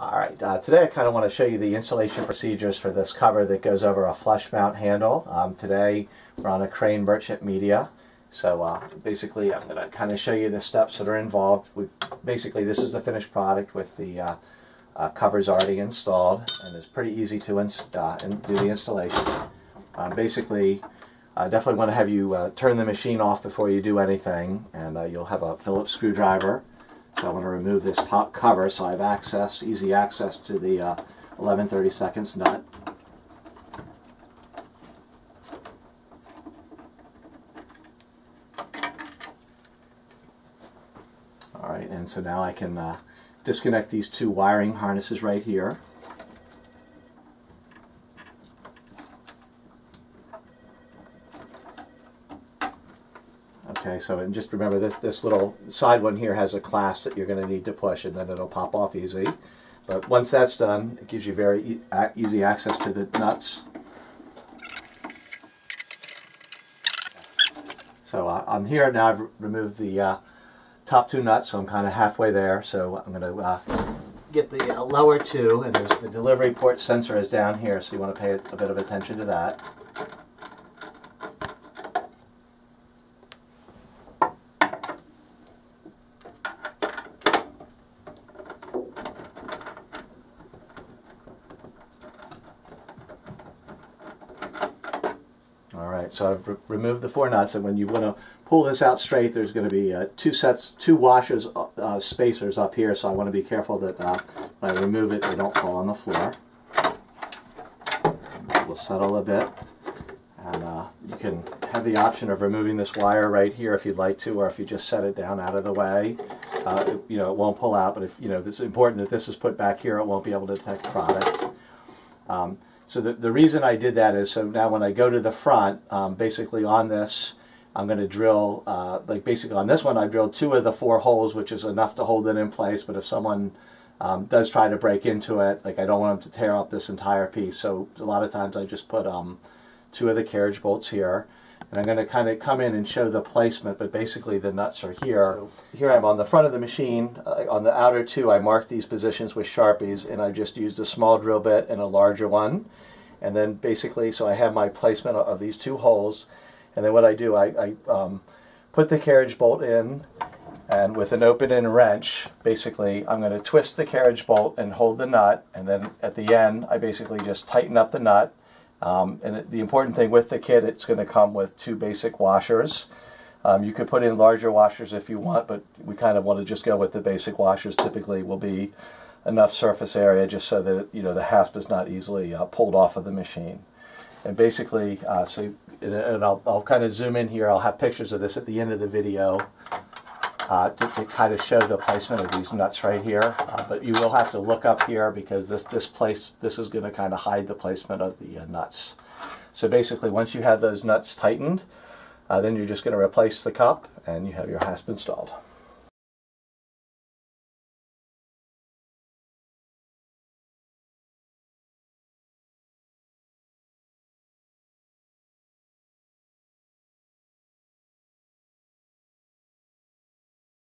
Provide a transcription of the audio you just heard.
All right, uh, today I kind of want to show you the installation procedures for this cover that goes over a flush mount handle. Um, today we're on a Crane Merchant Media. So uh, basically I'm going to kind of show you the steps that are involved. We, basically this is the finished product with the uh, uh covers already installed and it's pretty easy to uh, do the installation. Um, basically I definitely want to have you uh, turn the machine off before you do anything and you'll have a Phillips screwdriver so I want to remove this top cover so I have access, easy access to the uh, 11 32nds nut. Alright, and so now I can uh, disconnect these two wiring harnesses right here. Okay, so and just remember this this little side one here has a clasp that you're going to need to push and then it'll pop off easy. But once that's done, it gives you very e easy access to the nuts. So uh, I'm here now, I've removed the uh, top two nuts, so I'm kind of halfway there. So I'm going to uh, get the uh, lower two, and there's the delivery port sensor is down here, so you want to pay a bit of attention to that. Alright, so I've re removed the four nuts, and when you want to pull this out straight, there's going to be uh, two sets, two washers, uh, uh, spacers up here, so I want to be careful that uh, when I remove it, they don't fall on the floor. We'll settle a bit, and uh, you can have the option of removing this wire right here if you'd like to, or if you just set it down out of the way. Uh, it, you know, it won't pull out, but if you know, it's important that this is put back here, it won't be able to detect product. Um, so the, the reason I did that is so now when I go to the front, um, basically on this, I'm going to drill, uh, like basically on this one, I drilled two of the four holes, which is enough to hold it in place. But if someone um, does try to break into it, like I don't want them to tear up this entire piece. So a lot of times I just put um, two of the carriage bolts here. And I'm going to kind of come in and show the placement, but basically the nuts are here. So here I'm on the front of the machine. Uh, on the outer two, I marked these positions with Sharpies, and I just used a small drill bit and a larger one. And then basically, so I have my placement of these two holes. And then what I do, I, I um, put the carriage bolt in, and with an open-end wrench, basically, I'm going to twist the carriage bolt and hold the nut. And then at the end, I basically just tighten up the nut um, and the important thing with the kit, it's going to come with two basic washers. Um, you could put in larger washers if you want, but we kind of want to just go with the basic washers. Typically will be enough surface area just so that you know the hasp is not easily uh, pulled off of the machine. And basically, uh, so and I'll, I'll kind of zoom in here. I'll have pictures of this at the end of the video uh, to, to, kind of show the placement of these nuts right here. Uh, but you will have to look up here because this, this place, this is going to kind of hide the placement of the uh, nuts. So basically once you have those nuts tightened, uh, then you're just going to replace the cup and you have your hasp installed.